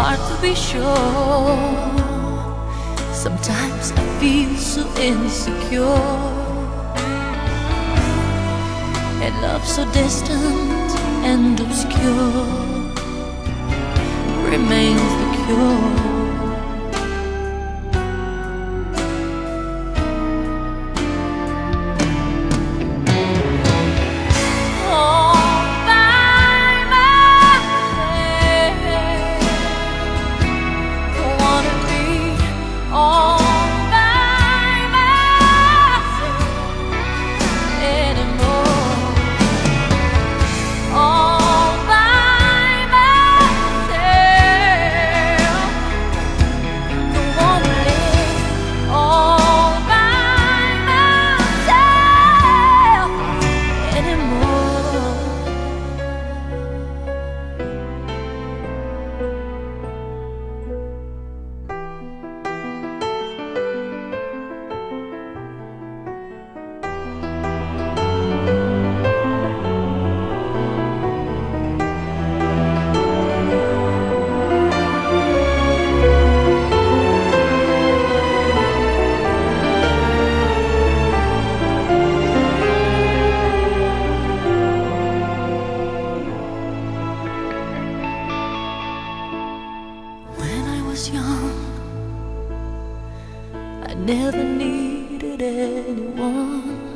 Hard to be sure. Sometimes I feel so insecure. And love so distant and obscure remains the cure. Never needed anyone.